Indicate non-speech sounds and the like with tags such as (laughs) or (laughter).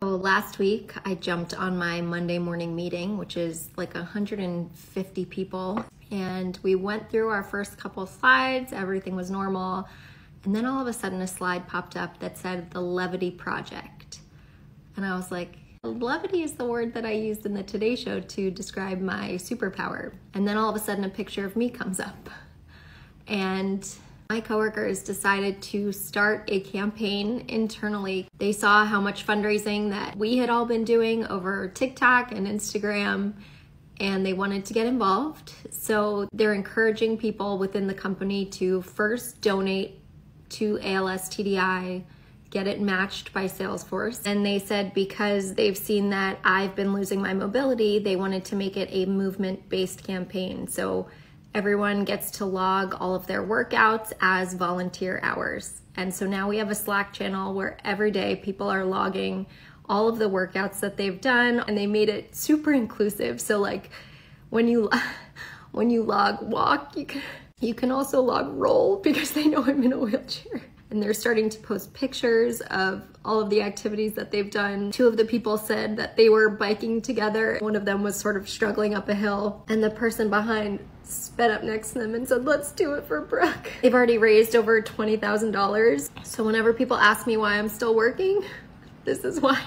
So last week I jumped on my Monday morning meeting, which is like 150 people, and we went through our first couple slides, everything was normal, and then all of a sudden a slide popped up that said the Levity Project. And I was like, Levity is the word that I used in the Today Show to describe my superpower. And then all of a sudden a picture of me comes up. And my coworkers decided to start a campaign internally. They saw how much fundraising that we had all been doing over TikTok and Instagram and they wanted to get involved. So they're encouraging people within the company to first donate to ALS TDI, get it matched by Salesforce. And they said because they've seen that I've been losing my mobility, they wanted to make it a movement based campaign. So Everyone gets to log all of their workouts as volunteer hours. And so now we have a Slack channel where every day people are logging all of the workouts that they've done and they made it super inclusive. So like when you (laughs) when you log walk, you can you can also log roll because they know I'm in a wheelchair and they're starting to post pictures of all of the activities that they've done. Two of the people said that they were biking together. One of them was sort of struggling up a hill and the person behind sped up next to them and said, let's do it for Brooke. (laughs) They've already raised over $20,000. So whenever people ask me why I'm still working, (laughs) this is why.